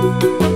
Música